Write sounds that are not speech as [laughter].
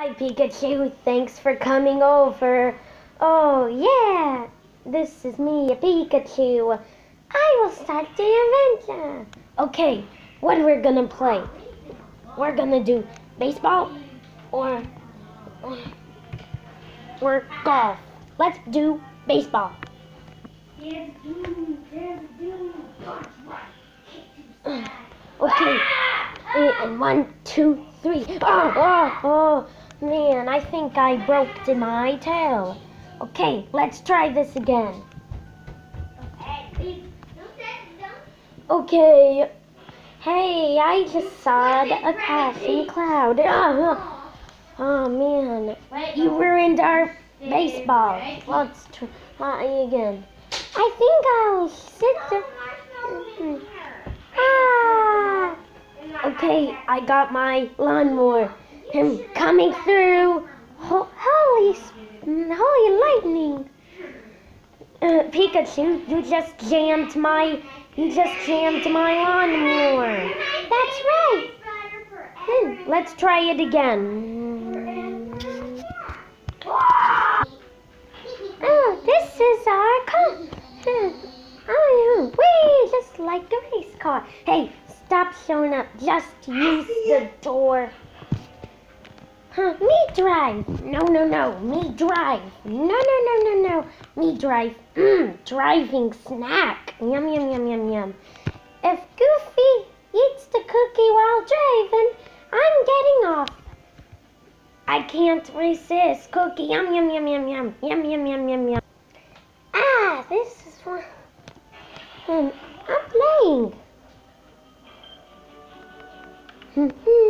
Hi Pikachu, thanks for coming over. Oh yeah, this is me, Pikachu. I will start the adventure. Okay, what we're gonna play? We're gonna do baseball or or, or golf. Let's do baseball. Okay, [laughs] and one, two, three. Oh, oh, oh, man, I think I broke my tail. Okay, let's try this again. Okay. Hey, I just saw a passing cloud. Oh, [laughs] oh man, you ruined our baseball. Let's try again. I think I'll sit there. Ah! Okay, I got my lawnmower. I'm coming through. Ho- holy, holy lightning! Uh, Pikachu, you just jammed my, you just jammed my lawnmower. That's right. Hmm, let's try it again. Oh, this is our car. Hmm. Oh, just like a race car. Hey, stop showing up. Just use the door. Huh, me drive. No, no, no. Me drive. No, no, no, no, no. Me drive. Mmm, driving snack. Yum, yum, yum, yum, yum. If Goofy eats the cookie while driving, I'm getting off. I can't resist. Cookie. Yum, yum, yum, yum, yum. Yum, yum, yum, yum, yum. Ah, this is one. Hmm, I'm playing. Hmm, hmm.